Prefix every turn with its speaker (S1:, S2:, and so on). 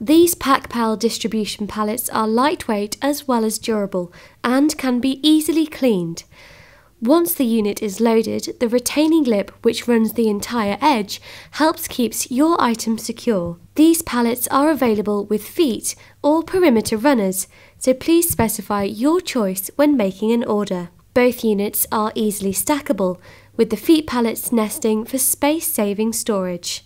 S1: These PackPal distribution pallets are lightweight as well as durable and can be easily cleaned. Once the unit is loaded, the retaining lip which runs the entire edge helps keeps your item secure. These pallets are available with feet or perimeter runners, so please specify your choice when making an order. Both units are easily stackable, with the feet pallets nesting for space-saving storage.